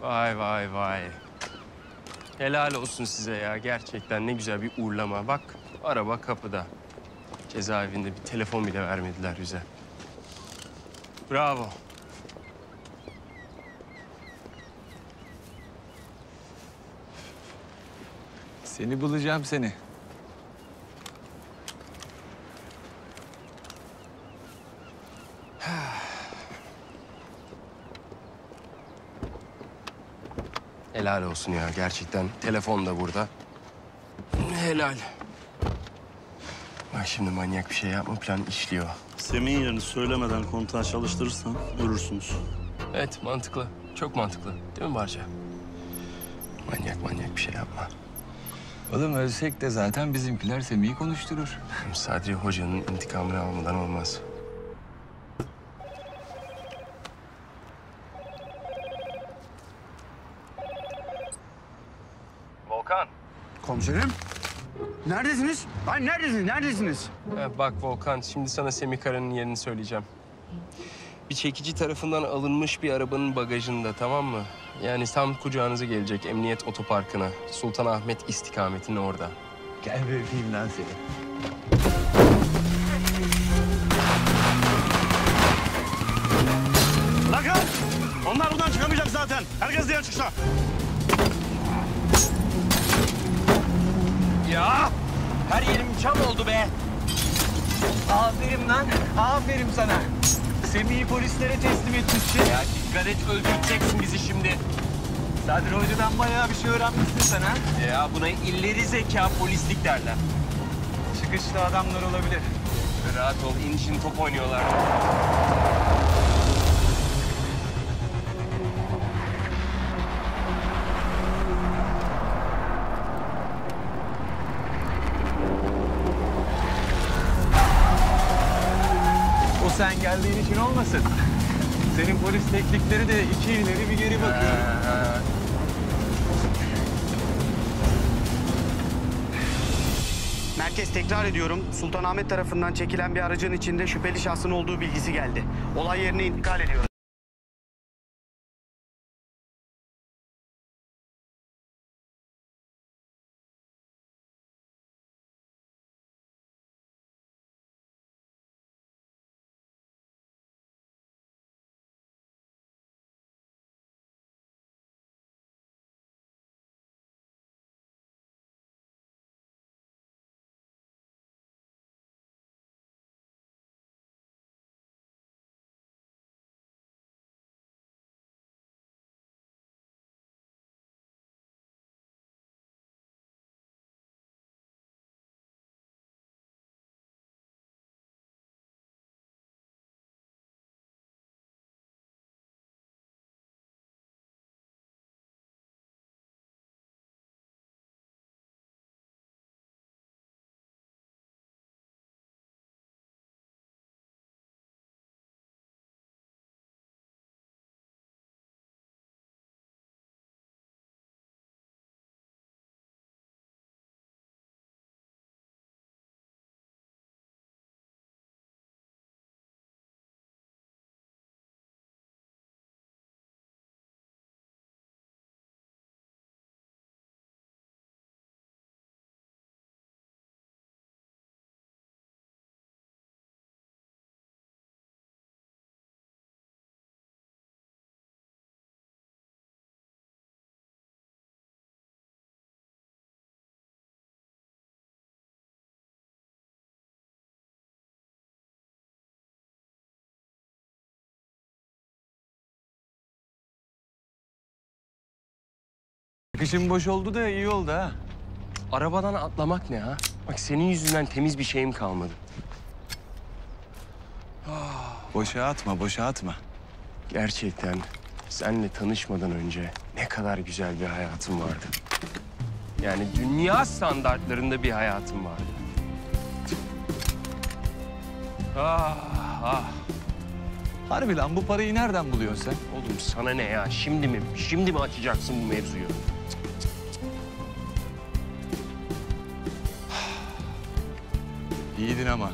Vay vay vay. Helal olsun size ya. Gerçekten ne güzel bir uğurlama. Bak araba kapıda. Cezaevinde bir telefon bile vermediler bize. Bravo. Seni bulacağım seni. Helal olsun ya gerçekten. Telefon da burada. Helal. Bak şimdi manyak bir şey yapma plan işliyor. Semih'in yerini söylemeden kontağı çalıştırırsan ölürsünüz. Evet mantıklı. Çok mantıklı. Değil mi Barca? Manyak manyak bir şey yapma. Oğlum ölsek de zaten bizimkiler Semih'i konuşturur. Sadri Hoca'nın intikamını almadan olmaz. Volkan. Komiserim. Neredesiniz? Ay neredesiniz? Neredesiniz? Ha, bak Volkan, şimdi sana Semih Kara'nın yerini söyleyeceğim. Bir çekici tarafından alınmış bir arabanın bagajında, tamam mı? Yani tam kucağınıza gelecek emniyet otoparkına. Sultanahmet istikametinin orada. Gel bir öpeyim lan seni. Bakın! Onlar buradan çıkamayacak zaten. Herkes diğer çıkışa. Çam oldu be. Aferin lan. Aferin sana. Semih'i polislere teslim etmişsin. Ya dikkat et öldüreceksin bizi şimdi. Sadri Hoca'dan bayağı bir şey öğrenmişsin sen ha. Ya buna illeri zeka polislik derler. Çıkışta adamlar olabilir. Rahat ol, in şimdi top oynuyorlar. Sen geldiğin için olmasın. Senin polis teknikleri de iki ileri bir geri bakıyor. Merkez tekrar ediyorum. Sultanahmet tarafından çekilen bir aracın içinde şüpheli şahsın olduğu bilgisi geldi. Olay yerine intikal ediyorum. Çıkışın boş oldu da iyi oldu ha. Arabadan atlamak ne ha? Bak senin yüzünden temiz bir şeyim kalmadı. Boşa atma, boşa atma. Gerçekten seninle tanışmadan önce ne kadar güzel bir hayatım vardı. Yani dünya standartlarında bir hayatım vardı. Ah ah. Harbi lan bu parayı nereden buluyorsun sen? Oğlum sana ne ya? Şimdi mi? Şimdi mi açacaksın bu mevzuyu? İyiydin ama.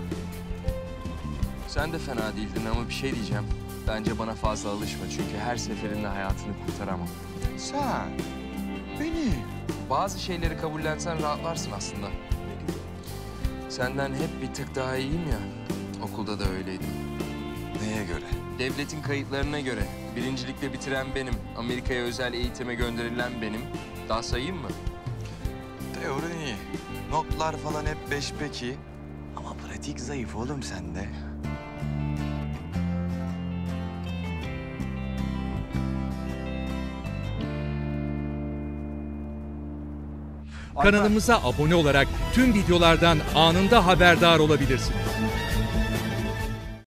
Sen de fena değildin ama bir şey diyeceğim. Bence bana fazla alışma çünkü her seferinde hayatını kurtaramam. Sen? Beni? Bazı şeyleri kabullensen rahatlarsın aslında. Senden hep bir tık daha iyiyim ya. Okulda da öyleydim. Neye göre? Devletin kayıtlarına göre birincilikle bitiren benim, Amerika'ya özel eğitime gönderilen benim. Daha sayayım mı? Teorin iyi. Notlar falan hep beş peki. Ama pratik zayıf oğlum sende. Kanalımıza abone olarak tüm videolardan anında haberdar olabilirsiniz.